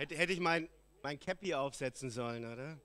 Hätte, hätte ich mein, mein Cappy aufsetzen sollen, oder?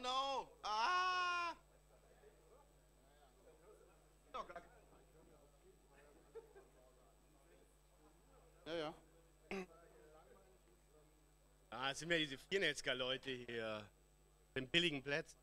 Oh no! Ah! Ja, ja. Ah, es sind ja diese Viernetzger-Leute hier. Den billigen Plätzen.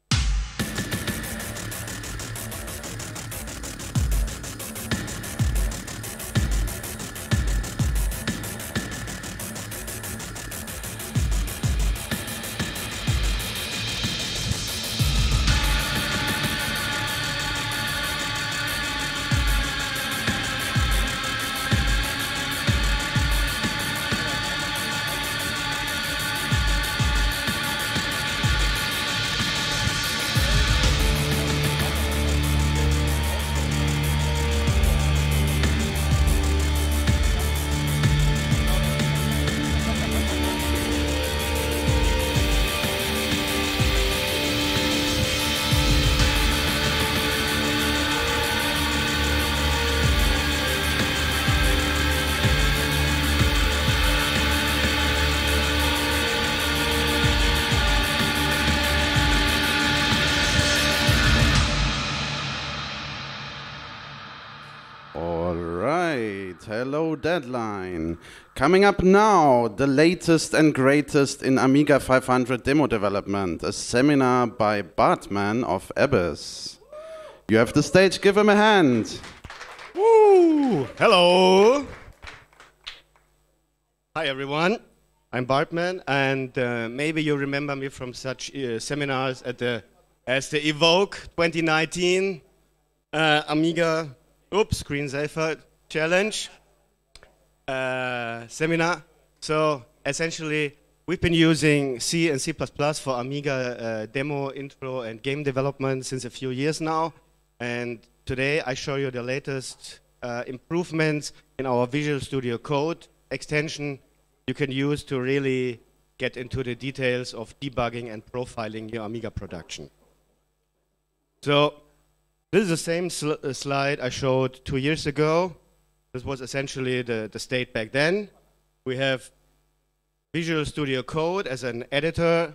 Deadline. Coming up now, the latest and greatest in Amiga 500 demo development, a seminar by Bartman of Abyss. You have the stage, give him a hand. Woo! Hello! Hi everyone, I'm Bartman, and uh, maybe you remember me from such uh, seminars at the as the Evoke 2019 uh, Amiga Oops Screensaver Challenge uh, seminar. So essentially, we've been using C and C++ for Amiga uh, demo, intro, and game development since a few years now. And today I show you the latest uh, improvements in our Visual Studio Code extension you can use to really get into the details of debugging and profiling your Amiga production. So this is the same sl uh, slide I showed two years ago. This was essentially the, the state back then. We have Visual Studio Code as an editor,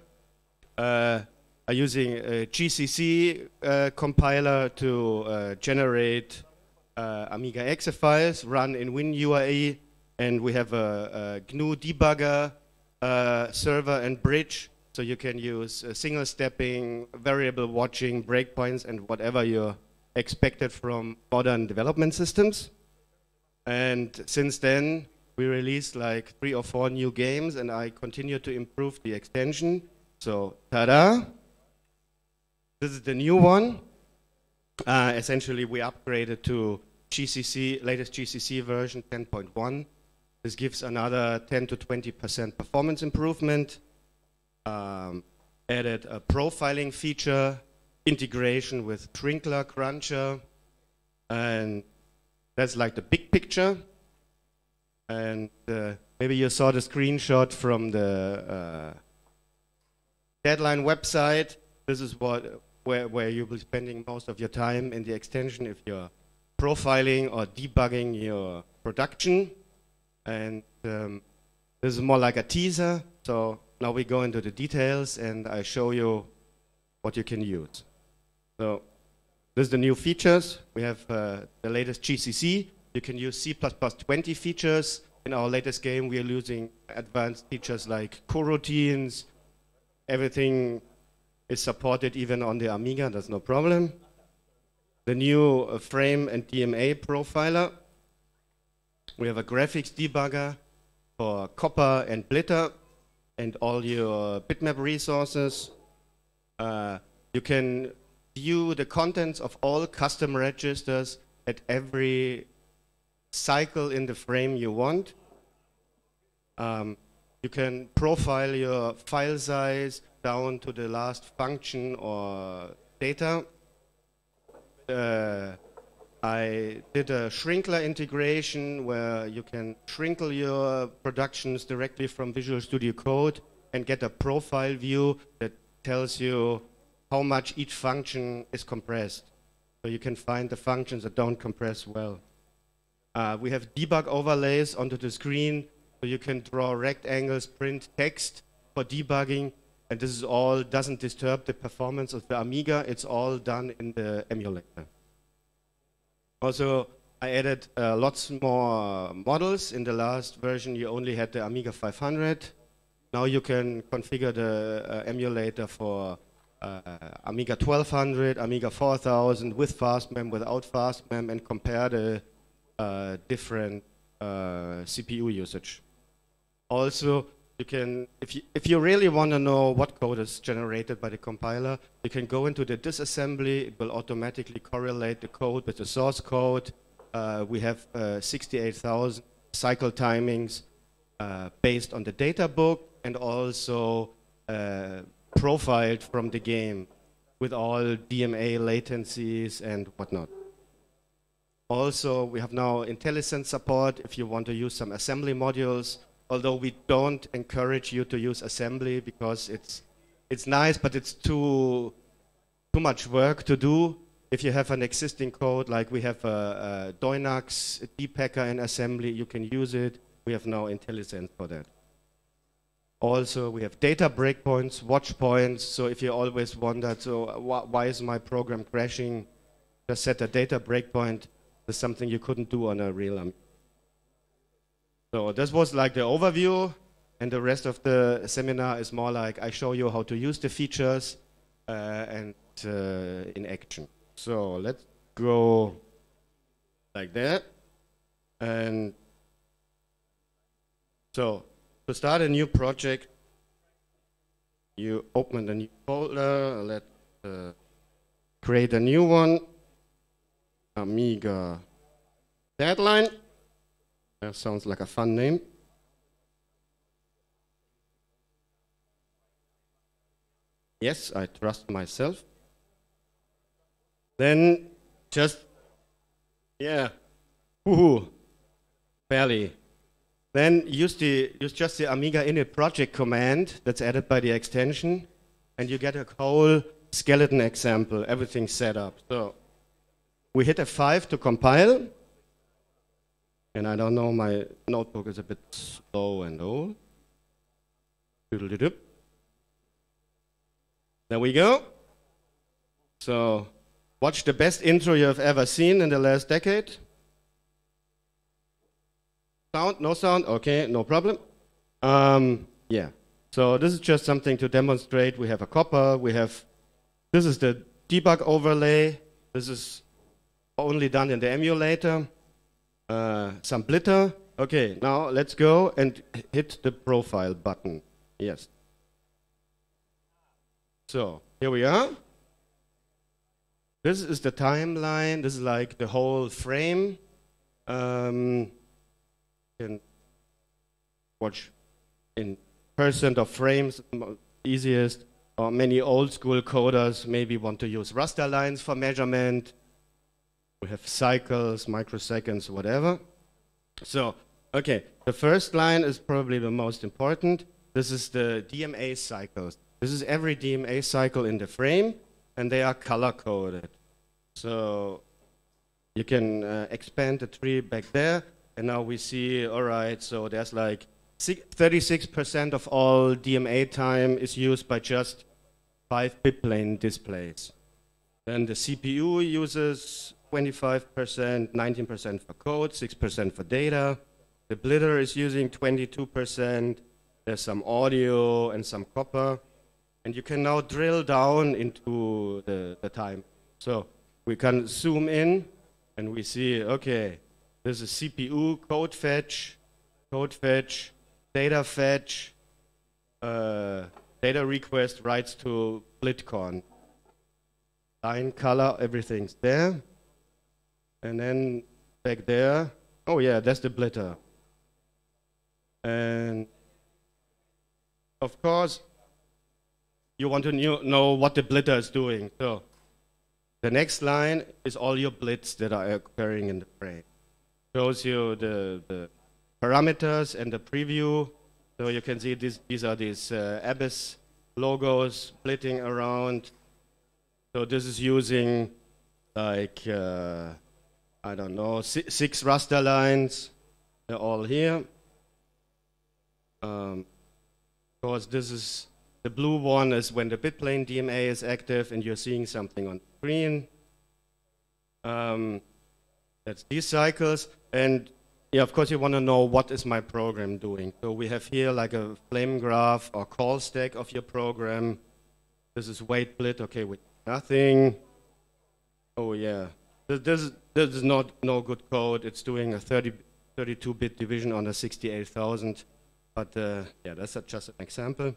uh, using a GCC uh, compiler to uh, generate uh, Amiga exe files, run in WinUAE, and we have a, a GNU debugger uh, server and bridge, so you can use uh, single stepping, variable watching, breakpoints, and whatever you expected from modern development systems. And since then, we released like three or four new games, and I continue to improve the extension. So, ta-da! This is the new one. Uh, essentially, we upgraded to GCC, latest GCC version 10.1. This gives another 10 to 20% performance improvement. Um, added a profiling feature, integration with Shrinkler Cruncher, and that's like the big picture. And uh, maybe you saw the screenshot from the uh, Deadline website. This is what where, where you'll be spending most of your time in the extension if you're profiling or debugging your production. And um, this is more like a teaser. So now we go into the details and I show you what you can use. So this is the new features. We have uh, the latest GCC. You can use C++20 features. In our latest game, we are using advanced features like coroutines. Everything is supported even on the Amiga, that's no problem. The new uh, frame and DMA profiler. We have a graphics debugger for copper and blitter and all your bitmap resources. Uh, you can view the contents of all custom registers at every cycle in the frame you want. Um, You can profile your file size down to the last function or data. Uh, I did a Shrinkler integration where you can shrinkle your productions directly from Visual Studio Code and get a profile view that tells you how much each function is compressed. So you can find the functions that don't compress well. Uh, we have debug overlays onto the screen so you can draw rectangles, print text for debugging, and this is all doesn't disturb the performance of the Amiga. It's all done in the emulator. Also, I added uh, lots more models. In the last version, you only had the Amiga 500. Now you can configure the uh, emulator for uh, Amiga 1200, Amiga 4000 with FastMem, without FastMem, and compare the uh, different uh, CPU usage. Also, you can, if you, if you really want to know what code is generated by the compiler, you can go into the disassembly. It will automatically correlate the code with the source code. Uh, we have uh, 68,000 cycle timings uh, based on the data book and also uh, profiled from the game with all DMA latencies and whatnot. Also, we have now IntelliSense support if you want to use some assembly modules although we don't encourage you to use assembly because it's it's nice, but it's too too much work to do. If you have an existing code, like we have a, a Doynax depacker in assembly, you can use it. We have now IntelliSense for that. Also, we have data breakpoints, watch points. So if you always wonder, so wh why is my program crashing? Just set a data breakpoint. There's something you couldn't do on a real so this was like the overview, and the rest of the seminar is more like I show you how to use the features uh, and uh, in action. So let's go like that. And so to start a new project, you open a new folder, let's uh, create a new one, Amiga deadline. That sounds like a fun name. Yes, I trust myself. Then just, yeah, woohoo, barely. Then use, the, use just the Amiga init project command that's added by the extension, and you get a whole skeleton example, everything set up. So we hit F5 to compile. And I don't know, my notebook is a bit slow and old. There we go. So, watch the best intro you have ever seen in the last decade. Sound? No sound? Okay, no problem. Um, yeah. So this is just something to demonstrate. We have a copper. We have, this is the debug overlay. This is only done in the emulator uh, some blitter. Okay, now let's go and hit the profile button. Yes. So here we are. This is the timeline. This is like the whole frame. Um, can watch in percent of frames, easiest. Or many old school coders maybe want to use raster lines for measurement. We have cycles, microseconds, whatever. So, okay, the first line is probably the most important. This is the DMA cycles. This is every DMA cycle in the frame, and they are color-coded. So you can uh, expand the tree back there, and now we see, all right, so there's like 36% of all DMA time is used by just 5-bit plane displays. Then the CPU uses 25%, 19% for code, 6% for data. The blitter is using 22%. There's some audio and some copper. And you can now drill down into the, the time. So we can zoom in and we see, okay, this is CPU, code fetch, code fetch, data fetch, uh, data request writes to Blitcon. Line color, everything's there. And then back there, oh yeah, that's the blitter. And of course, you want to know what the blitter is doing. So the next line is all your blits that are occurring in the frame. Shows you the, the parameters and the preview. So you can see this, these are these uh, Abyss logos splitting around. So this is using like, uh, I don't know, six, six raster lines. They're all here. Um, of course, this is the blue one is when the bitplane DMA is active and you're seeing something on the screen. Um, that's these cycles. And yeah, of course, you want to know what is my program doing. So we have here like a flame graph or call stack of your program. This is wait blit, okay, with nothing. Oh yeah, this, this, is, not no good code. It's doing a 30, 32-bit division on a 68,000. But uh, yeah, that's just an example.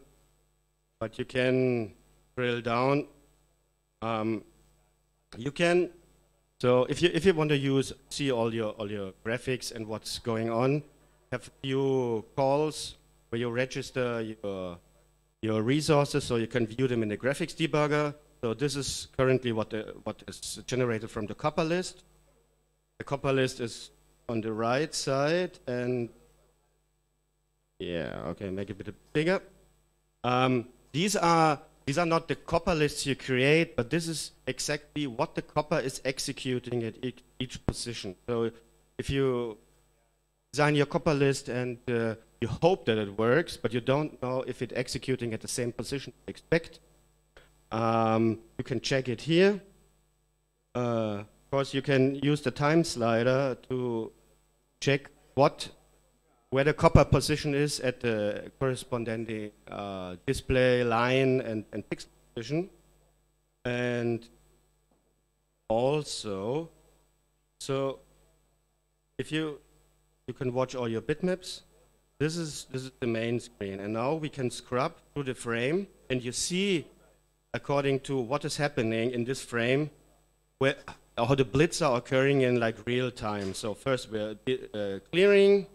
But you can drill down. Um, you can, so if you if you want to use see all your all your graphics and what's going on, have a few calls where you register your your resources so you can view them in the graphics debugger. So this is currently what the, what is generated from the copper list. The copper list is on the right side and yeah, okay, make it a bit bigger. Um, these are these are not the copper lists you create, but this is exactly what the copper is executing at each, each position. So if you design your copper list and uh, you hope that it works, but you don't know if it's executing at the same position you expect, um, you can check it here. Uh, of course, you can use the time slider to check what where the copper position is at the corresponding uh, display line and, and pixel position. And also, so if you, you can watch all your bitmaps, this is, this is the main screen. And now we can scrub through the frame and you see, according to what is happening in this frame, where, how the blits are occurring in like real time. So first we're uh, clearing,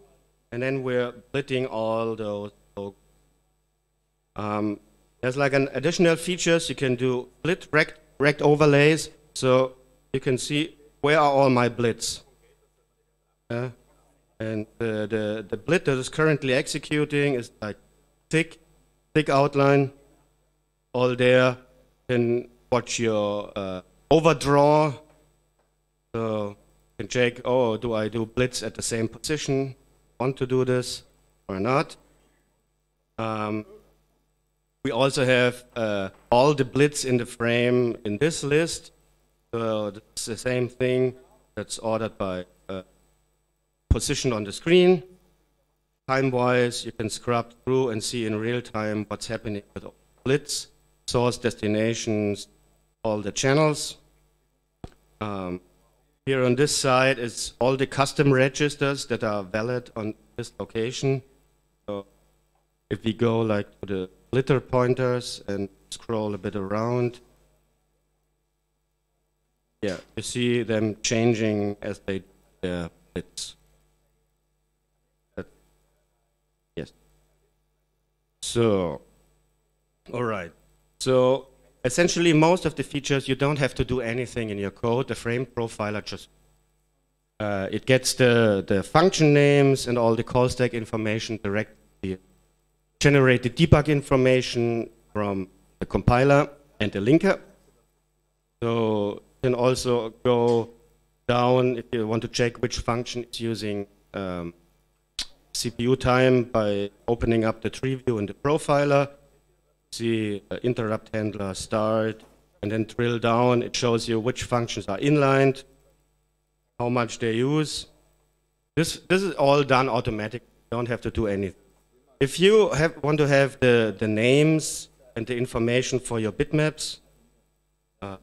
and then we're splitting all those. Um, there's like an additional features. You can do split rect, rect overlays, so you can see where are all my blits. Uh, and the, the, the blit that is currently executing is like thick, thick outline, all there. Can watch your uh, overdraw. So you can check, oh, do I do blits at the same position? Want to do this or not. Um, we also have uh, all the blits in the frame in this list. So it's the same thing that's ordered by uh, position on the screen. Time-wise, you can scrub through and see in real time what's happening with all blits, source, destinations, all the channels. Um, here on this side is all the custom registers that are valid on this location. So if we go like to the blitter pointers and scroll a bit around, yeah, you see them changing as they their bits. yes. So, all right. So essentially most of the features you don't have to do anything in your code. The frame profiler just uh, it gets the, the function names and all the call stack information directly, generate the debug information from the compiler and the linker. So you can also go down if you want to check which function is using um, CPU time by opening up the tree view in the profiler see uh, interrupt handler start, and then drill down. It shows you which functions are inlined, how much they use. This, this is all done automatically. You don't have to do anything. If you have, want to have the, the names and the information for your bitmaps, uh,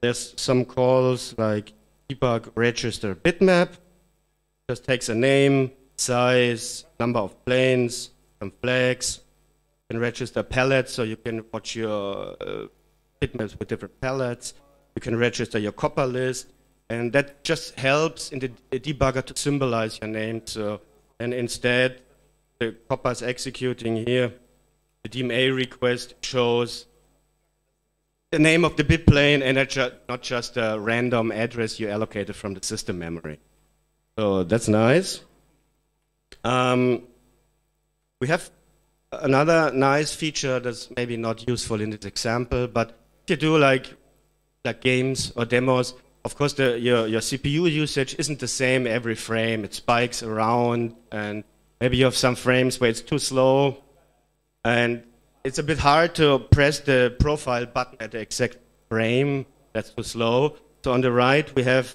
there's some calls like debug register bitmap. Just takes a name, size, number of planes, some flags, can register palettes, so you can watch your uh, bitmaps with different palettes. You can register your copper list, and that just helps in the, the debugger to symbolize your name. So, and instead, the copper is executing here. the DMA request shows the name of the bit plane and not just a random address you allocated from the system memory. So that's nice. Um, we have another nice feature that's maybe not useful in this example, but if you do like like games or demos, of course the, your, your CPU usage isn't the same every frame. It spikes around and maybe you have some frames where it's too slow and it's a bit hard to press the profile button at the exact frame. That's too slow. So on the right we have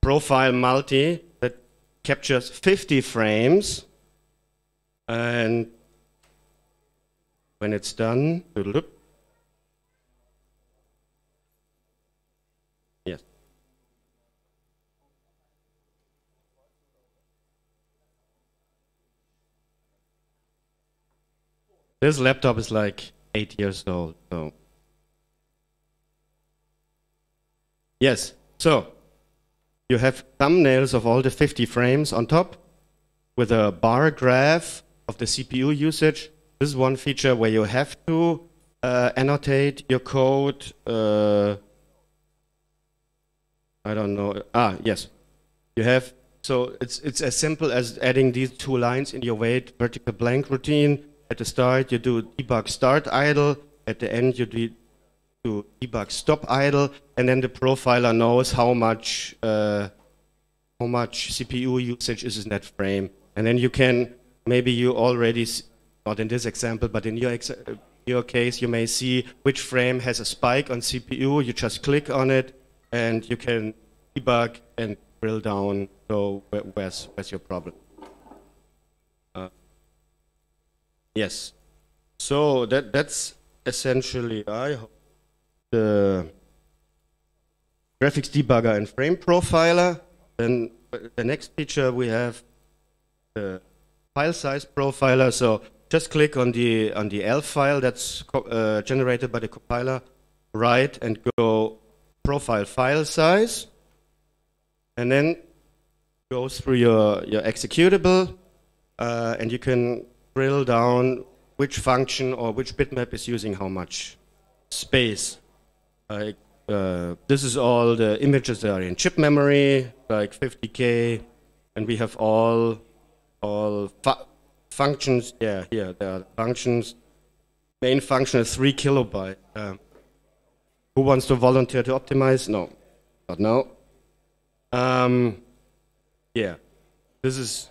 profile multi that captures 50 frames and when it's done, yes. This laptop is like eight years old, so. Yes, so you have thumbnails of all the 50 frames on top with a bar graph of the CPU usage this is one feature where you have to uh, annotate your code. Uh, I don't know. Ah, yes. You have, so it's, it's as simple as adding these two lines in your wait vertical blank routine. At the start, you do debug start idle. At the end, you do, do debug stop idle. And then the profiler knows how much, uh, how much CPU usage is in that frame. And then you can, maybe you already not in this example, but in your, your case, you may see which frame has a spike on CPU. You just click on it, and you can debug and drill down. So where's, where's your problem? Uh, yes. So that that's essentially I the graphics debugger and frame profiler. Then the next feature we have the file size profiler. So just click on the on the ELF file that's uh, generated by the compiler, right, and go profile file size, and then go through your your executable, uh, and you can drill down which function or which bitmap is using how much space. Uh, this is all the images that are in chip memory, like 50k, and we have all all functions, yeah, here, there are functions. Main function is three kilobyte. Um, who wants to volunteer to optimize? No, not now. Um, yeah, this is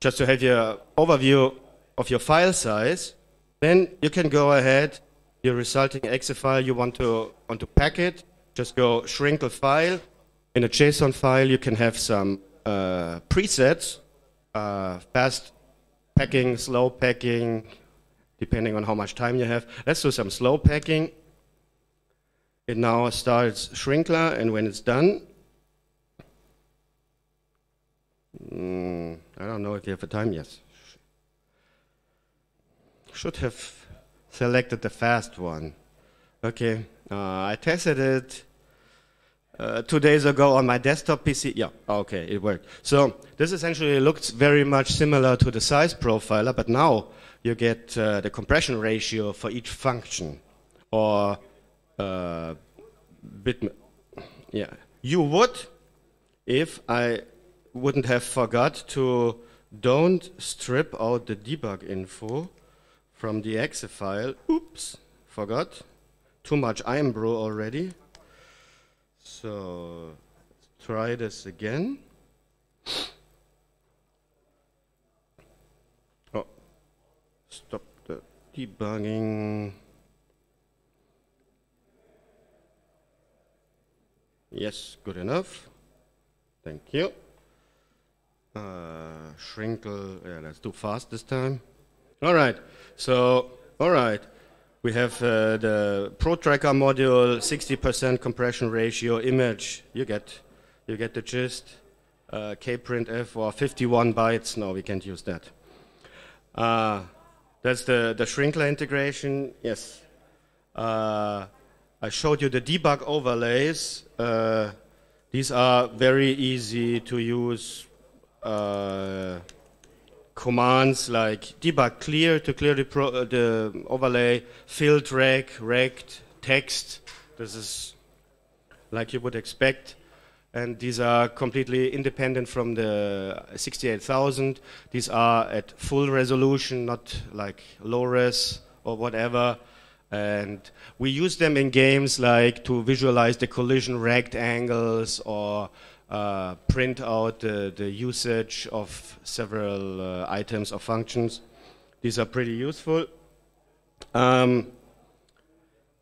just to have your overview of your file size. Then you can go ahead, your resulting exe file, you want to, want to pack it, just go shrink the file. In a JSON file, you can have some uh, presets, uh, fast packing, slow packing, depending on how much time you have. Let's do some slow packing. It now starts Shrinkler, and when it's done, mm, I don't know if you have a time, yes. Should have selected the fast one. Okay, uh, I tested it uh, two days ago on my desktop PC. Yeah, okay, it worked. So this essentially looks very much similar to the size profiler, but now you get uh, the compression ratio for each function or uh, bit. Yeah, you would if I wouldn't have forgot to don't strip out the debug info from the exe file. Oops, forgot. Too much Irn-Bru already. So try this again. Oh, stop the debugging. Yes, good enough. Thank you. Uh, shrinkle, yeah, let's do fast this time. All right, so, all right. We have uh, the ProTracker module, 60% compression ratio image. You get, you get the gist. Uh, kprintf or 51 bytes. No, we can't use that. Uh, that's the, the Shrinkler integration. Yes. Uh, I showed you the debug overlays. Uh, these are very easy to use uh, commands like debug clear to clear the, pro, uh, the overlay, filter rec, rect, text. This is like you would expect. And these are completely independent from the 68000. These are at full resolution, not like low res or whatever. And we use them in games like to visualize the collision rectangles or uh, print out the, the, usage of several uh, items or functions. These are pretty useful. Um,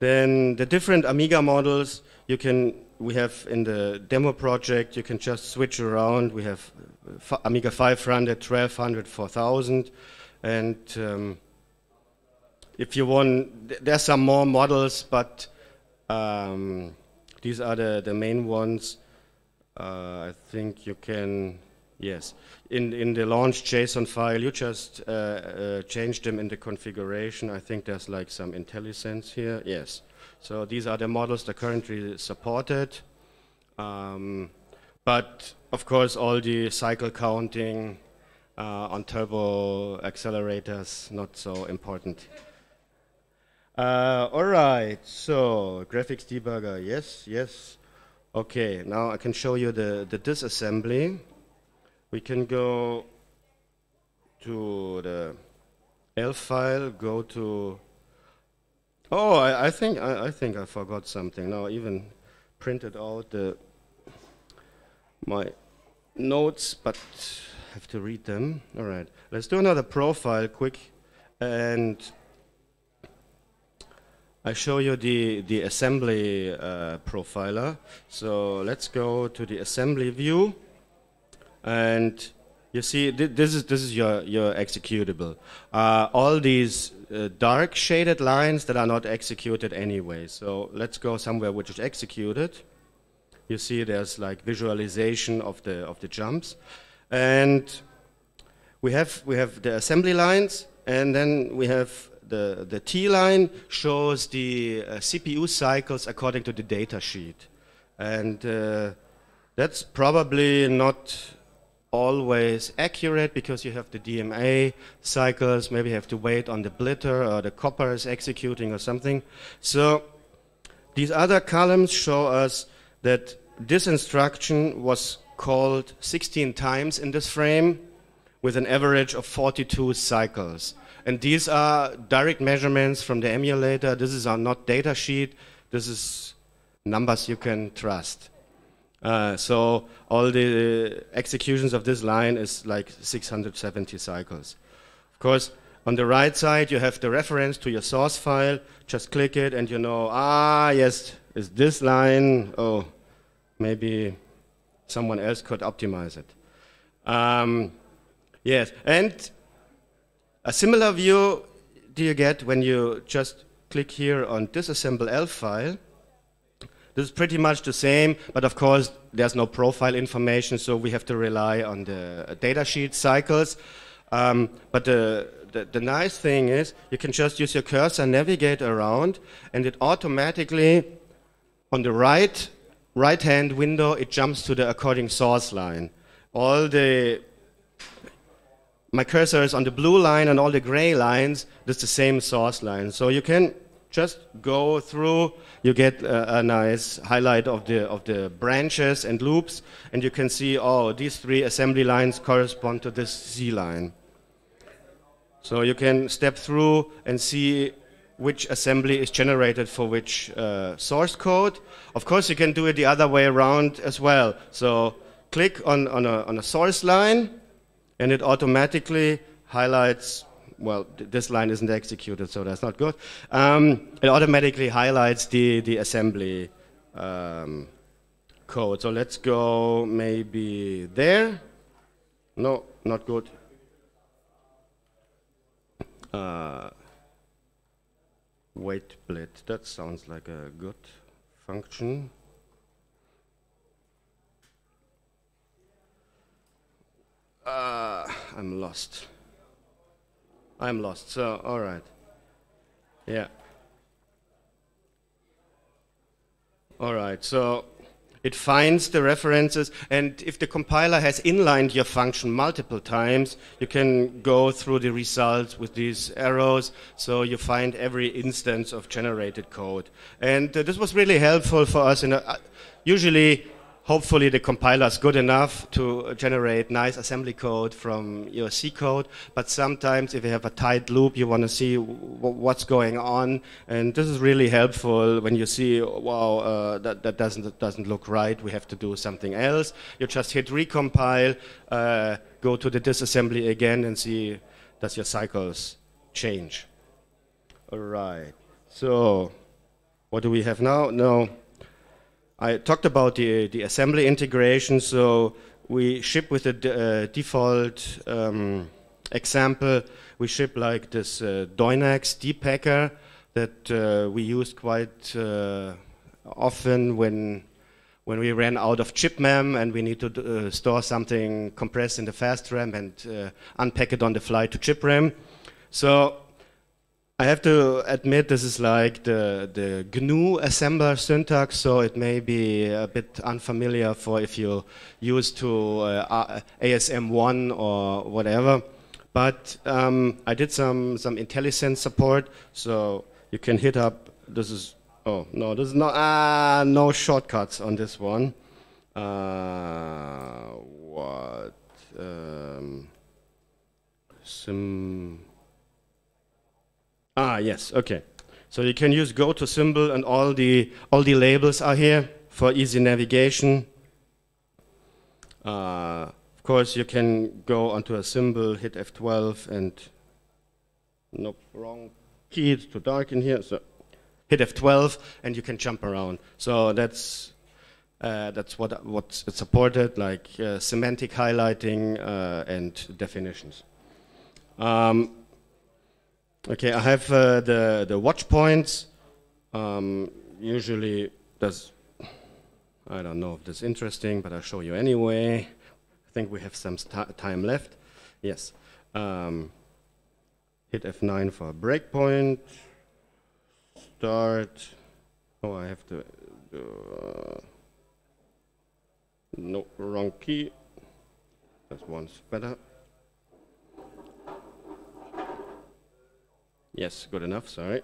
then the different Amiga models you can we have in the demo project you can just switch around. We have Amiga 500, 1200, 4000, and um, if you want, there's some more models, but um, these are the, the main ones. Uh, I think you can, yes. In, in the launch JSON file, you just uh, uh, change them in the configuration. I think there's like some IntelliSense here, yes. So these are the models that currently supported. Um, but of course, all the cycle counting uh, on turbo accelerators, not so important. Uh, all right, so graphics debugger, yes, yes. Okay, now I can show you the, the disassembly. We can go to the ELF file, go to, oh, I, I think, I, I, think I forgot something. Now I even printed out the, my notes, but have to read them. All right, let's do another profile quick. And I show you the, the assembly uh, profiler. So let's go to the assembly view. And you see, th this is, this is your, your executable. Uh, all these uh, dark shaded lines that are not executed anyway. So let's go somewhere which is executed. You see there's like visualization of the, of the jumps. And we have, we have the assembly lines, and then we have the, the T line shows the uh, CPU cycles according to the data sheet. And uh, that's probably not always accurate because you have the DMA cycles, maybe you have to wait on the blitter or the copper is executing or something. So these other columns show us that this instruction was called 16 times in this frame with an average of 42 cycles. And these are direct measurements from the emulator. This is not data sheet. This is numbers you can trust. Uh, so all the executions of this line is like 670 cycles. Of course, on the right side, you have the reference to your source file. Just click it and you know, ah, yes, is this line. Oh, maybe someone else could optimize it. Um, yes, and a similar view do you get when you just click here on disassemble ELF file. This is pretty much the same, but of course there's no profile information, so we have to rely on the datasheet cycles. Um, but the, the, the, nice thing is you can just use your cursor, navigate around, and it automatically, on the right right-hand window, it jumps to the according source line. All the my cursor is on the blue line and all the gray lines, that's the same source line. So you can just go through, you get a, a, nice highlight of the, of the branches and loops, and you can see, oh, these three assembly lines correspond to this Z line. So you can step through and see which assembly is generated for which uh, source code. Of course, you can do it the other way around as well. So click on, on, a, on a source line, and it automatically highlights well, this line isn't executed, so that's not good. Um, it automatically highlights the, the assembly um, code. So let's go maybe there. No, not good. Uh, wait blit, that sounds like a good function. Uh, I'm lost. I'm lost. So, all right. Yeah. All right. So, it finds the references, and if the compiler has inlined your function multiple times, you can go through the results with these arrows, so you find every instance of generated code. And uh, this was really helpful for us. In a, uh, usually, hopefully the compiler is good enough to generate nice assembly code from your C code. But sometimes if you have a tight loop, you want to see what's going on. And this is really helpful when you see, wow, uh, that, that doesn't, doesn't look right. We have to do something else. You just hit recompile, uh, go to the disassembly again and see does your cycles change. All right. So what do we have now? No. I talked about the, the assembly integration, so we ship with a uh, default um, example, we ship like this uh, Doynax depacker that uh, we used quite uh, often when when we ran out of chip mem and we need to uh, store something compressed in the fast RAM and uh, unpack it on the fly to chip RAM. So I have to admit this is like the, the GNU assembler syntax, so it may be a bit unfamiliar for if you're used to uh, ASM1 or whatever. But um, I did some, some IntelliSense support, so you can hit up, this is, oh, no, this is not, ah, no shortcuts on this one. Uh, what, um, some, Ah, yes, okay. So you can use go to symbol and all the, all the labels are here for easy navigation. Uh, of course, you can go onto a symbol, hit F12 and, nope, wrong key, it's too dark in here. So hit F12 and you can jump around. So that's, uh, that's what, what's supported, like uh, semantic highlighting uh, and definitions. Um, Okay, I have uh, the, the watch points. Um, usually, that's, I don't know if that's interesting, but I'll show you anyway. I think we have some time left. Yes. Um, hit F9 for a breakpoint. Start. Oh, I have to. Uh, no, wrong key. That's one's better. Yes, good enough, sorry.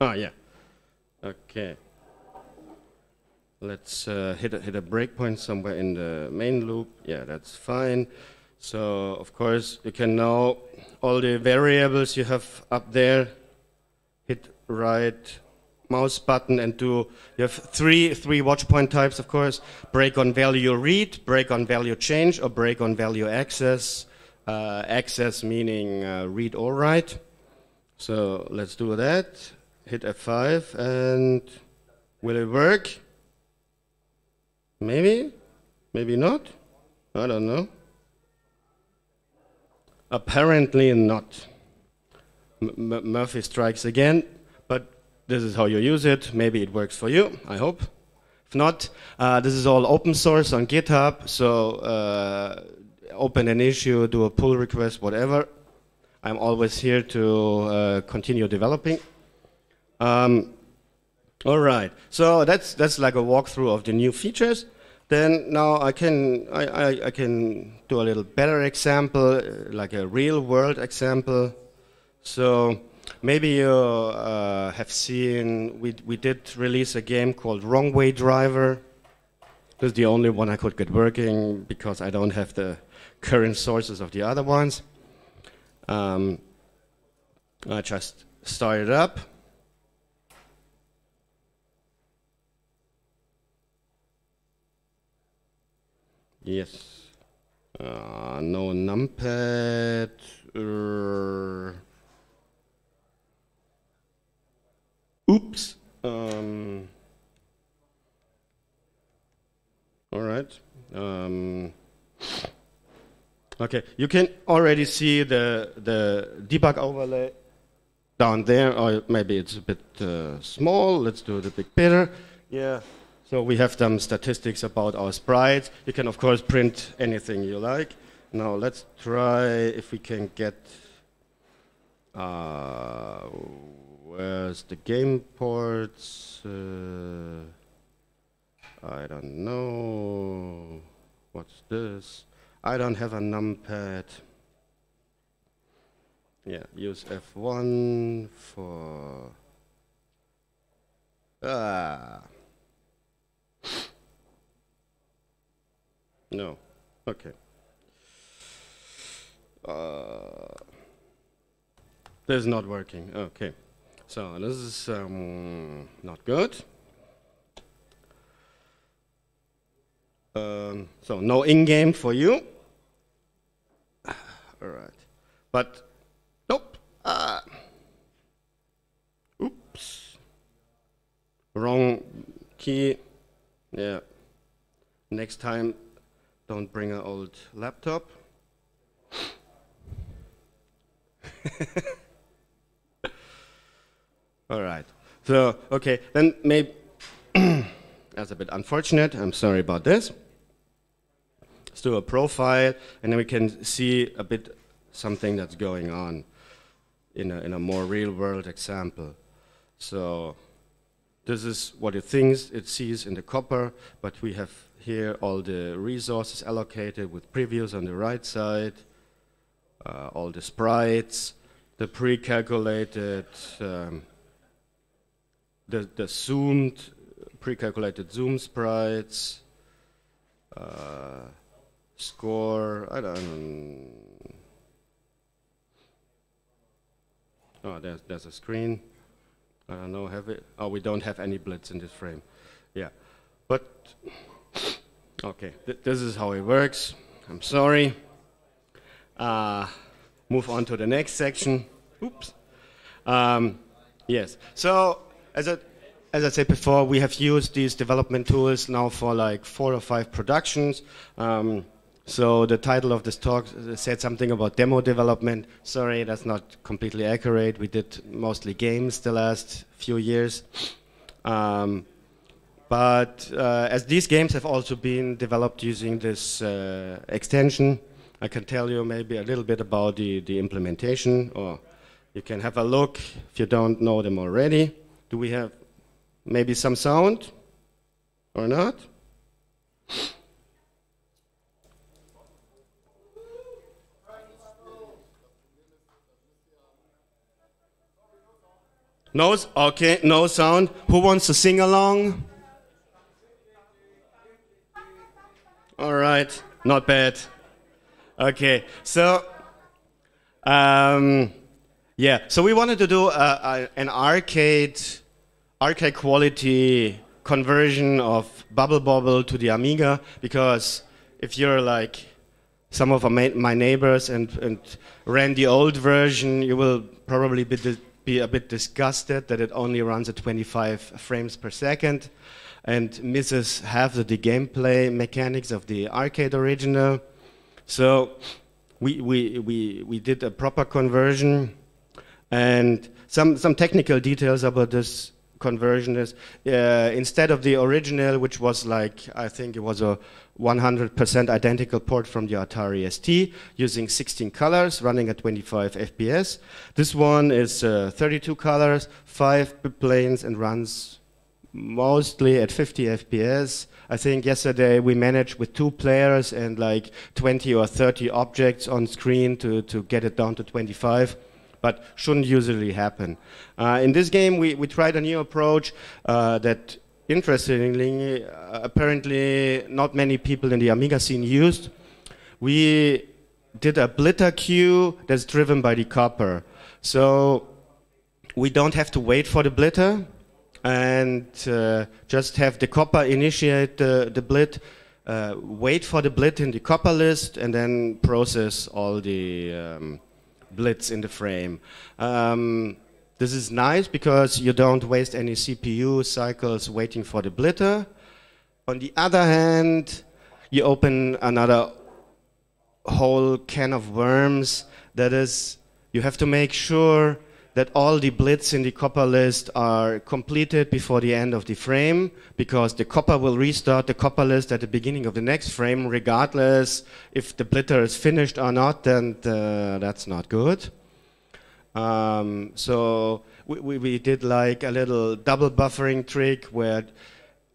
Ah, yeah. Okay. Let's uh, hit, a, hit a breakpoint somewhere in the main loop. Yeah, that's fine. So, of course, you can now, all the variables you have up there. Hit right mouse button and do, you have three, three watch point types, of course. Break on value read, break on value change, or break on value access. Uh, access meaning uh, read or write. So let's do that. Hit F5 and will it work? Maybe, maybe not. I don't know. Apparently not. M Murphy strikes again, but this is how you use it. Maybe it works for you, I hope. If not, uh, this is all open source on GitHub, so uh, open an issue, do a pull request, whatever. I'm always here to uh, continue developing. Um, all right, so that's that's like a walkthrough of the new features. Then now I can I, I, I can do a little better example, uh, like a real world example. So maybe you uh, have seen we we did release a game called Wrong Way Driver. This is the only one I could get working because I don't have the current sources of the other ones. Um, I just started up. Yes. Uh, no numpad. Uh, oops. Um, all right. Um, Okay, you can already see the, the debug overlay down there, or maybe it's a bit uh, small. Let's do the big better. Yeah, so we have some statistics about our sprites. You can, of course, print anything you like. Now let's try if we can get, uh, where's the game ports? Uh, I don't know. What's this? I don't have a numpad. Yeah, use F1 for. Ah. No. Okay. Uh, this is not working. Okay. So this is um, not good. Um, so no in-game for you. All right. But nope. Uh, oops. Wrong key. Yeah. Next time, don't bring an old laptop. All right. So, okay, then maybe that's a bit unfortunate. I'm sorry about this. Let's do a profile, and then we can see a bit something that's going on in a, in a more real-world example. So this is what it thinks it sees in the copper, but we have here all the resources allocated with previews on the right side, uh, all the sprites, the pre-calculated, um, the, the zoomed, pre-calculated zoom sprites, uh, score, I don't Oh, there's, there's a screen. I don't know, have it? Oh, we don't have any blits in this frame. Yeah, but, okay, th this is how it works. I'm sorry. Uh, move on to the next section. Oops. Um, yes, so as I, as I said before, we have used these development tools now for like four or five productions. Um, so the title of this talk said something about demo development. Sorry, that's not completely accurate. We did mostly games the last few years. Um, but uh, as these games have also been developed using this uh, extension, I can tell you maybe a little bit about the, the implementation, or you can have a look if you don't know them already. Do we have maybe some sound or not? No, okay, no sound. Who wants to sing along? All right, not bad. Okay, so um, yeah, so we wanted to do a, a, an arcade, arcade quality conversion of Bubble Bobble to the Amiga because if you're like some of my neighbors and, and ran the old version, you will probably be be a bit disgusted that it only runs at 25 frames per second and misses half of the gameplay mechanics of the arcade original. So we, we, we, we did a proper conversion and some, some technical details about this conversion is uh, instead of the original, which was like, I think it was a 100% identical port from the Atari ST using 16 colors running at 25 FPS. This one is uh, 32 colors, 5 planes and runs mostly at 50 FPS. I think yesterday we managed with two players and like 20 or 30 objects on screen to, to get it down to 25 but shouldn't usually happen. Uh, in this game, we, we tried a new approach uh, that interestingly, uh, apparently not many people in the Amiga scene used. We did a blitter queue that's driven by the copper. So we don't have to wait for the blitter and uh, just have the copper initiate the, the blit, uh, wait for the blit in the copper list, and then process all the um, blits in the frame. Um, this is nice because you don't waste any CPU cycles waiting for the blitter. On the other hand, you open another whole can of worms. That is, you have to make sure that all the blits in the copper list are completed before the end of the frame because the copper will restart the copper list at the beginning of the next frame regardless if the blitter is finished or not then uh, that's not good. Um, so we, we, we, did like a little double buffering trick where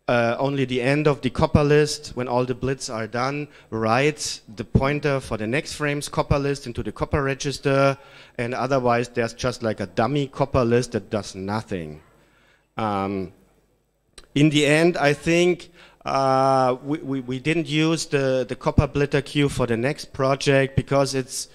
uh, only the end of the copper list, when all the blits are done, writes the pointer for the next frame's copper list into the copper register, and otherwise there's just like a dummy copper list that does nothing. Um, in the end, I think uh, we, we, we, didn't use the, the copper blitter queue for the next project because it's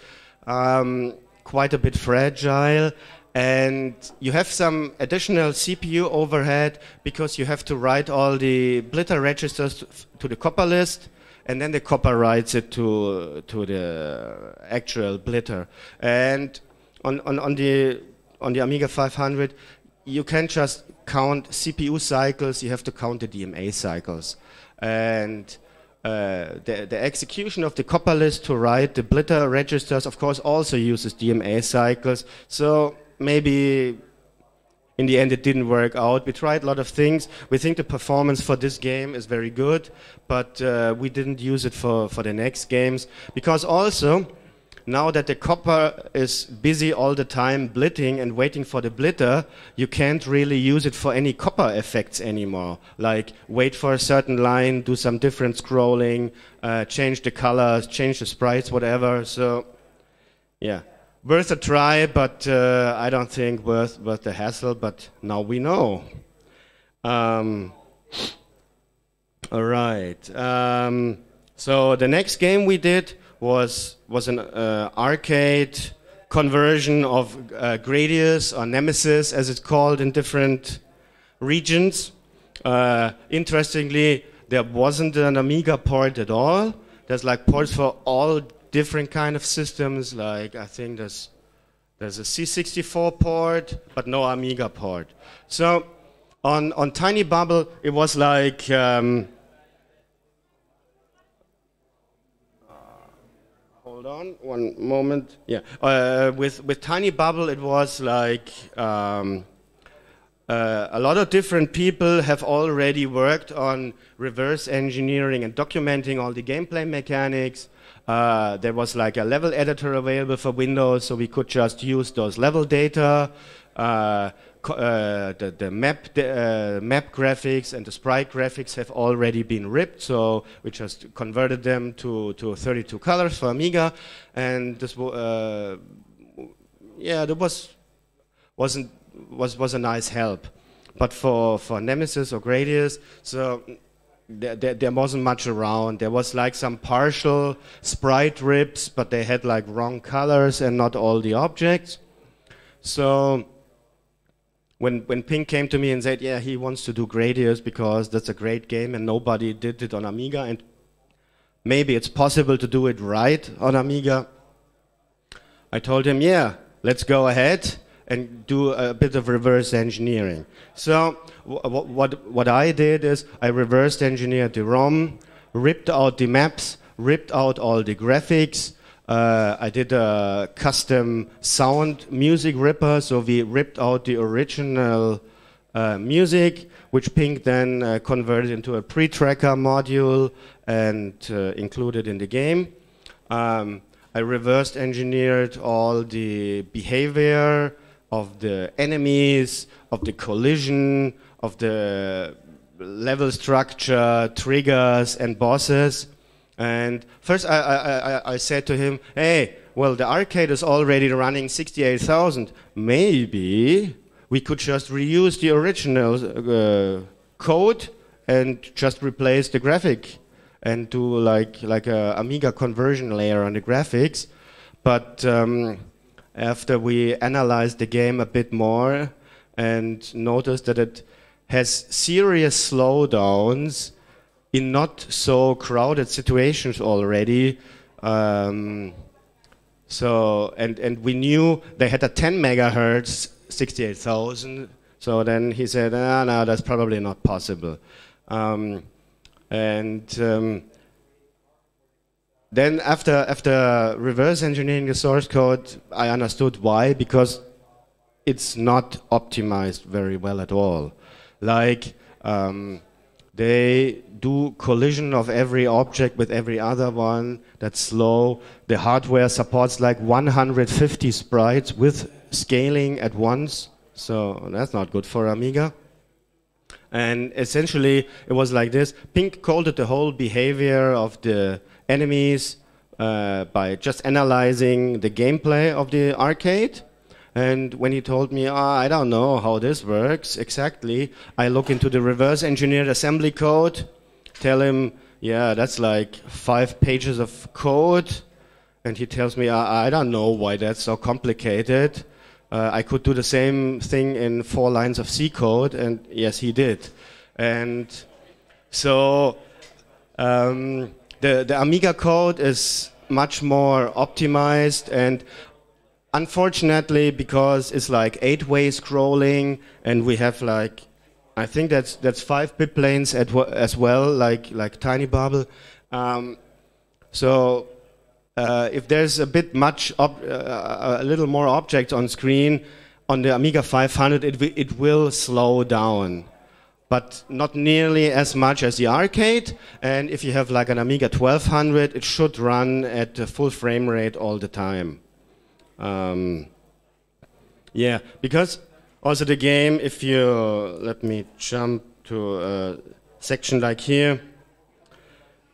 um, quite a bit fragile and you have some additional CPU overhead because you have to write all the blitter registers to the copper list and then the copper writes it to to the actual blitter and on, on, on the on the Amiga 500 you can't just count CPU cycles, you have to count the DMA cycles. And uh, the, the, execution of the copper list to write the blitter registers, of course, also uses DMA cycles. So maybe in the end it didn't work out. We tried a lot of things. We think the performance for this game is very good, but uh, we didn't use it for, for the next games because also now that the copper is busy all the time blitting and waiting for the blitter, you can't really use it for any copper effects anymore. Like wait for a certain line, do some different scrolling, uh, change the colors, change the sprites, whatever. So, yeah, worth a try, but uh, I don't think worth worth the hassle. But now we know. Um, all right. Um, so the next game we did was was an uh, arcade conversion of uh, Gradius or Nemesis, as it's called in different regions. Uh, interestingly, there wasn't an Amiga port at all. There's like ports for all different kind of systems. Like I think there's there's a C64 port, but no Amiga port. So on on Tiny Bobble, it was like um, hold on one moment. Yeah, uh, with with Tiny Bobble, it was like um, uh, a lot of different people have already worked on reverse engineering and documenting all the gameplay mechanics. Uh, there was like a level editor available for Windows, so we could just use those level data. Uh, the, the map the, uh, map graphics and the sprite graphics have already been ripped, so we just converted them to, to 32 colors for Amiga, and this uh, yeah, that was wasn't was was a nice help, but for for Nemesis or Gradius, so. There, there, there, wasn't much around. There was like some partial sprite rips, but they had like wrong colors and not all the objects. So when, when Pink came to me and said, yeah, he wants to do Gradius because that's a great game and nobody did it on Amiga and maybe it's possible to do it right on Amiga, I told him, yeah, let's go ahead and do a bit of reverse engineering. So what, what I did is I reversed engineered the ROM, ripped out the maps, ripped out all the graphics, uh, I did a custom sound music ripper, so we ripped out the original uh, music, which Pink then uh, converted into a pre-tracker module and uh, included in the game. Um, I reversed engineered all the behavior of the enemies, of the collision, of the level structure, triggers, and bosses. And first I, I, I, I said to him, hey, well, the arcade is already running 68,000. Maybe we could just reuse the original uh, code and just replace the graphic and do like, like a Amiga conversion layer on the graphics. But um, after we analyzed the game a bit more and noticed that it has serious slowdowns in not so crowded situations already. Um, so and and we knew they had a 10 megahertz, 68,000. So then he said, ah, no, that's probably not possible. Um, and um, then after after reverse engineering the source code, I understood why because it's not optimized very well at all. Like um, they do collision of every object with every other one. That's slow. The hardware supports like 150 sprites with scaling at once. So that's not good for Amiga. And essentially, it was like this. Pink called it the whole behavior of the enemies uh, by just analyzing the gameplay of the arcade. And when he told me, oh, I don't know how this works exactly, I look into the reverse engineered assembly code, tell him, yeah, that's like five pages of code. And he tells me, I, I don't know why that's so complicated. Uh, I could do the same thing in four lines of C code, and yes, he did. And so um, the, the Amiga code is much more optimized and unfortunately because it's like eight way scrolling and we have like I think that's that's five bit planes as well like like Tiny Bobble um, so uh, if there's a bit much uh, a little more objects on screen on the Amiga 500 it, it will slow down but not nearly as much as the arcade. And if you have like an Amiga 1200, it should run at a full frame rate all the time. Um, yeah, because also the game, if you let me jump to a section like here,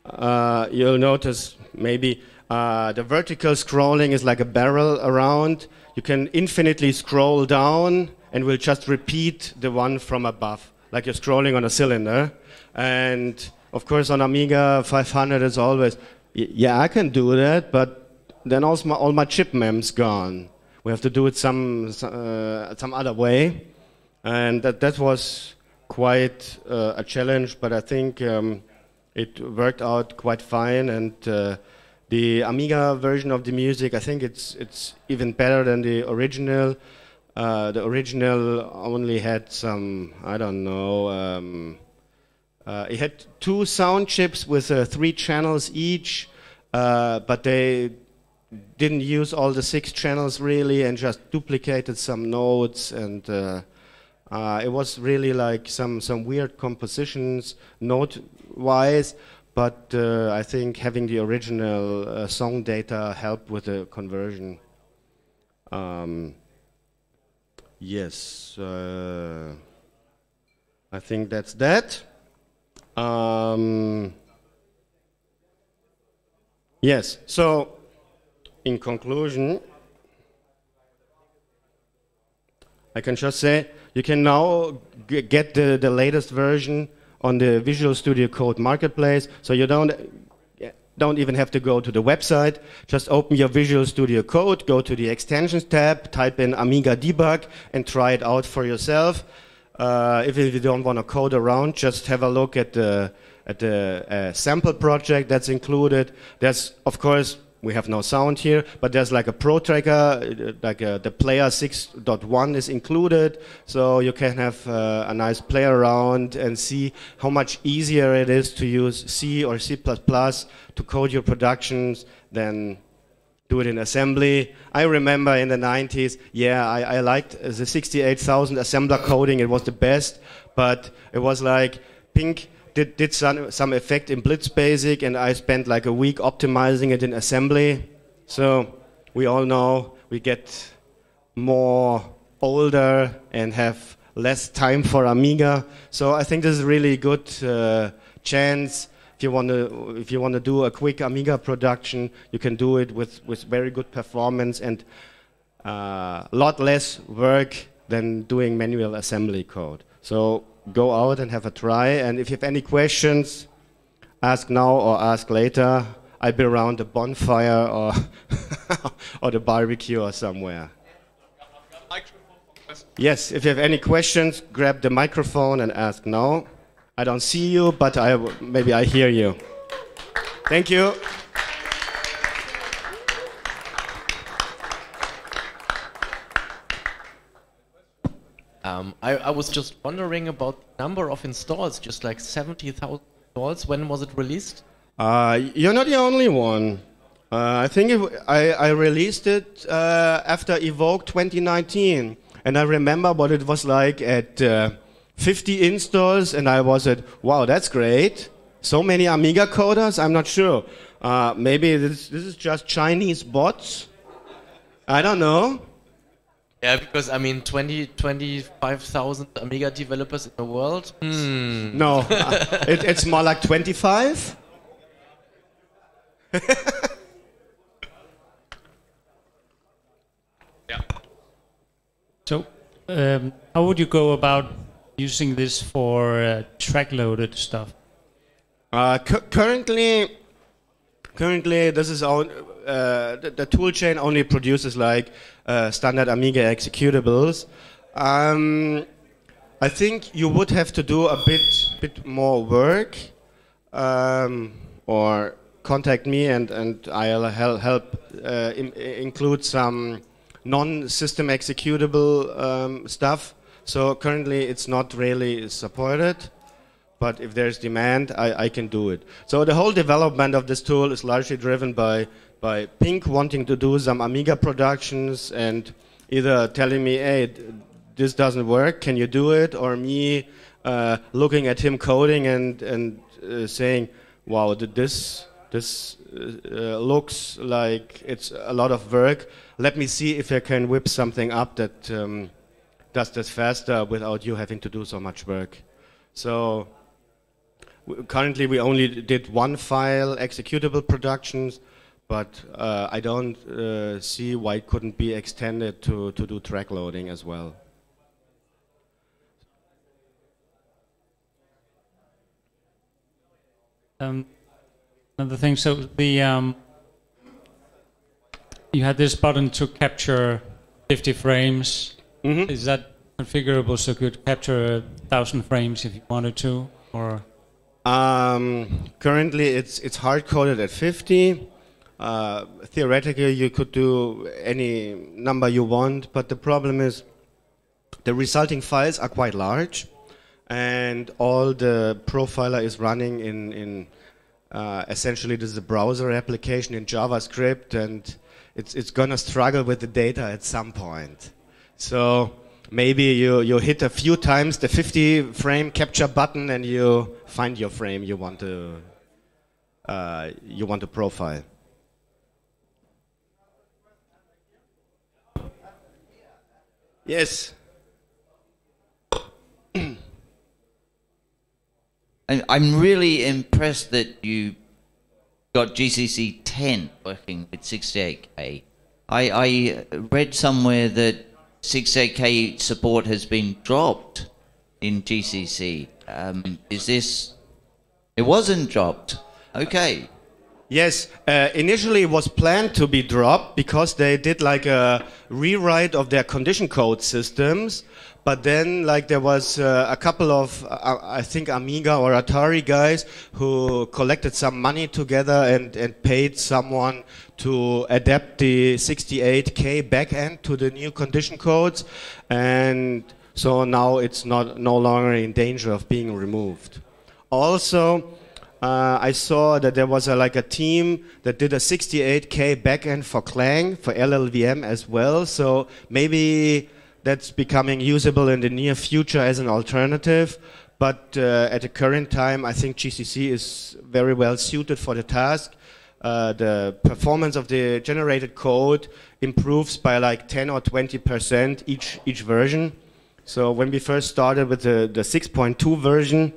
uh, you'll notice maybe uh, the vertical scrolling is like a barrel around. You can infinitely scroll down and we'll just repeat the one from above like you're scrolling on a cylinder. And of course, on Amiga 500, it's always, yeah, I can do that, but then also my, all my chip mem's gone. We have to do it some uh, some other way, and that that was quite uh, a challenge. But I think um, it worked out quite fine, and uh, the Amiga version of the music, I think it's it's even better than the original. Uh, the original only had some, I don't know, um, uh, it had two sound chips with uh, three channels each, but they didn't use all the six channels really and just duplicated some notes and uh, uh, it was really like some, some weird compositions note-wise, but I think having the original song data helped with the conversion. Um, Yes, uh, I think that's that. Um, yes, so in conclusion, I can just say you can now get the, the latest version on the Visual Studio Code Marketplace, so you don't don't even have to go to the website. Just open your Visual Studio Code, go to the Extensions tab, type in Amiga Debug, and try it out for yourself. Uh, if you don't want to code around, just have a look at the at the uh, sample project that's included. There's, of course, we have no sound here, but there's like a pro tracker, uh, like a, uh, the player 6.1 is included, so you can have uh, a nice play around and see how much easier it is to use C or C++ to code your productions than do it in assembly. I remember in the 90s, yeah, I, I liked the 68,000 assembler coding, it was the best, but it was like pink did, did some, some effect in Blitz Basic, and I spent like a week optimizing it in assembly. So we all know we get more older and have less time for Amiga. So I think this is a really good uh, chance. If you want to, if you want to do a quick Amiga production, you can do it with, with very good performance and a uh, lot less work than doing manual assembly code. So go out and have a try. And if you have any questions, ask now or ask later. I'll be around the bonfire or, or the barbecue or somewhere. Yes, if you have any questions, grab the microphone and ask now. I don't see you, but I, maybe I hear you. Thank you. Um, I, I, was just wondering about the number of installs, just like 70,000 installs. When was it released? Uh, you're not the only one. Uh, I think it, I, I, released it uh, after Evoke 2019, and I remember what it was like at uh, 50 installs, and I was at, wow, that's great. So many Amiga coders? I'm not sure. Uh, maybe this, this is just Chinese bots? I don't know. Yeah, because I mean, 20, 25,000 Amiga developers in the world. Hmm. No, uh, it, it's more like 25. yeah. So, um, how would you go about using this for uh, track-loaded stuff? Uh, cu- currently, currently this is all. Uh, the, the toolchain only produces like uh, standard Amiga executables. Um, I think you would have to do a bit, bit more work, um, or contact me and and I'll hel- help uh, in- include some non-system executable um, stuff. So currently it's not really supported but if there's demand, I, I can do it. So the whole development of this tool is largely driven by, by Pink wanting to do some Amiga productions and either telling me, hey, this doesn't work, can you do it? Or me uh, looking at him coding and, and uh, saying, wow, this, this uh, looks like it's a lot of work. Let me see if I can whip something up that um, does this faster without you having to do so much work. So currently we only did one file executable productions, but uh, I don't uh, see why it couldn't be extended to, to do track loading as well. Um, another thing, so the um, you had this button to capture 50 frames. Mhm. Is that configurable so you could capture a thousand frames if you wanted to, or? Um, currently, it's it's hard coded at 50. Uh, theoretically, you could do any number you want, but the problem is the resulting files are quite large, and all the profiler is running in in uh, essentially this is a browser application in JavaScript, and it's it's gonna struggle with the data at some point. So maybe you, you hit a few times the 50 frame capture button and you find your frame you want to uh, you want to profile. Yes. I'm really impressed that you got GCC 10 working with 68K. I, I read somewhere that 68K support has been dropped in GCC. Um, is this? It wasn't dropped. Okay. Yes, uh, initially it was planned to be dropped because they did like a rewrite of their condition code systems. But then, like, there was uh, a couple of, uh, I think, Amiga or Atari guys who collected some money together and, and paid someone to adapt the 68K backend to the new condition codes. And so now it's not no longer in danger of being removed. Also, uh, I saw that there was a, like a team that did a 68k backend for Clang for LLVM as well. So maybe that's becoming usable in the near future as an alternative. But uh, at the current time, I think GCC is very well suited for the task. Uh, the performance of the generated code improves by like 10 or 20 percent each each version. So when we first started with the, the 6.2 version,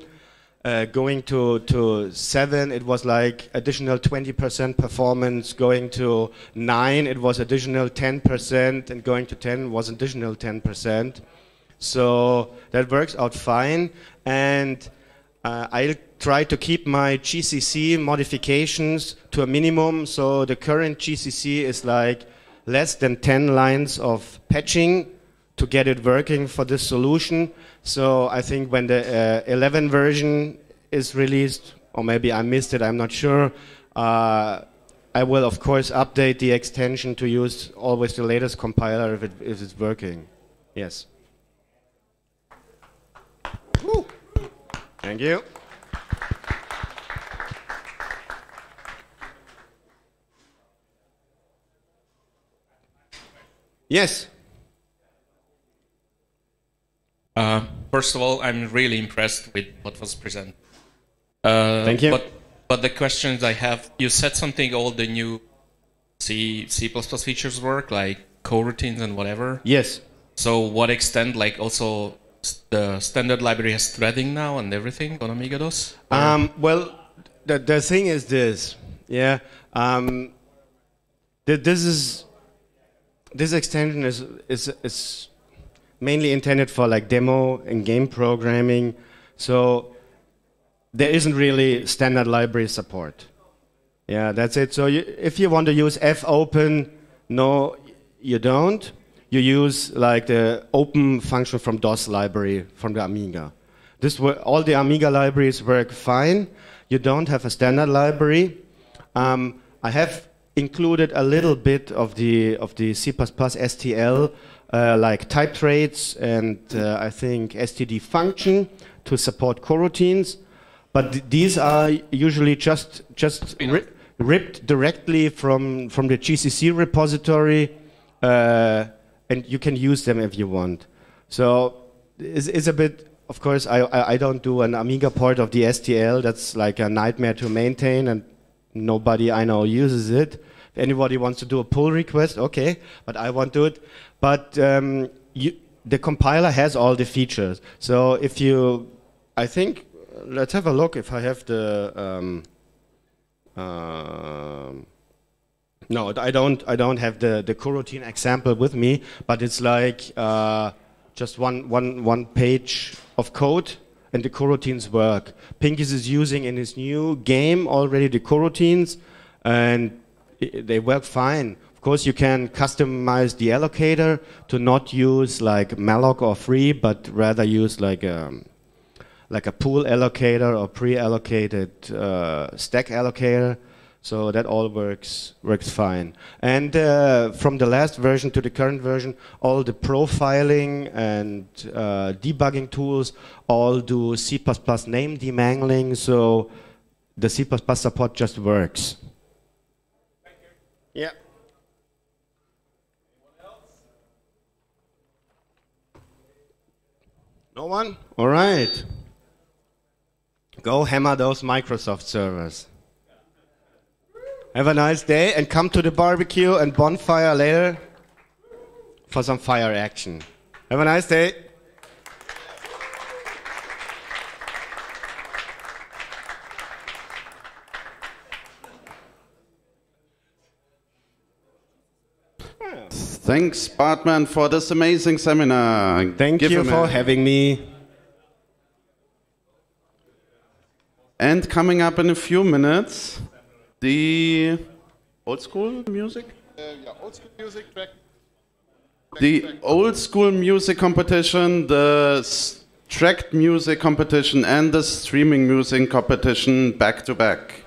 uh, going to, to 7 it was like additional 20% performance. Going to 9 it was additional 10% and going to 10 was additional 10% so that works out fine. And uh, i'll try to keep my gcc modifications to a minimum. So the current gcc is like less than 10 lines of patching to get it working for this solution. So I think when the uh, 11 version is released, or maybe I missed it, I'm not sure. Uh, I will of course update the extension to use always the latest compiler if, it, if it's working. Yes. Woo. Thank you. Yes. Uh, first of all, I'm really impressed with what was presented. Uh, Thank you. But, but the questions I have, you said something all the new C C++ features work, like coroutines and whatever. Yes. So what extent, like also the standard library has threading now and everything on Amiga DOS? Um, well, the, the thing is this, yeah. Um, th- this is this extension is, is is mainly intended for like demo and game programming, so there isn't really standard library support. Yeah, that's it. So you, if you want to use fopen, no, you don't. You use like the open function from DOS library from the Amiga. This all the Amiga libraries work fine. You don't have a standard library. Um, I have included a little bit of the of the C++ STL, uh, like type traits and uh, I think std function to support coroutines. But th- these are usually just just ri- ripped directly from from the GCC repository, uh, and you can use them if you want. So it's, it's a bit. Of course, I, I I don't do an Amiga port of the STL. That's like a nightmare to maintain, and nobody I know uses it. If anybody wants to do a pull request, okay, but I won't do it. But um, you, the compiler has all the features. So if you, I think, let's have a look if I have the. Um, um, no, I don't. I don't have the the coroutine example with me, but it's like uh, just one one one page of code, and the coroutines work. Pinkis is using in his new game already the coroutines, and they work fine. Of course, you can customize the allocator to not use like malloc or free, but rather use like a like a pool allocator or pre-allocated uh, stack allocator. So that all works works fine. And uh, from the last version to the current version, all the profiling and uh, debugging tools all do C++ name demangling. So the C++ support just works. Yeah. No one? All right. Go hammer those Microsoft servers. Have a nice day and come to the barbecue and bonfire later for some fire action. Have a nice day. Thanks, Bartman, for this amazing seminar. Thank Give you for a- having me. And coming up in a few minutes, the old school music? Uh, yeah, old school music track. The old school music competition, the s- tracked music competition, and the streaming music competition back to back.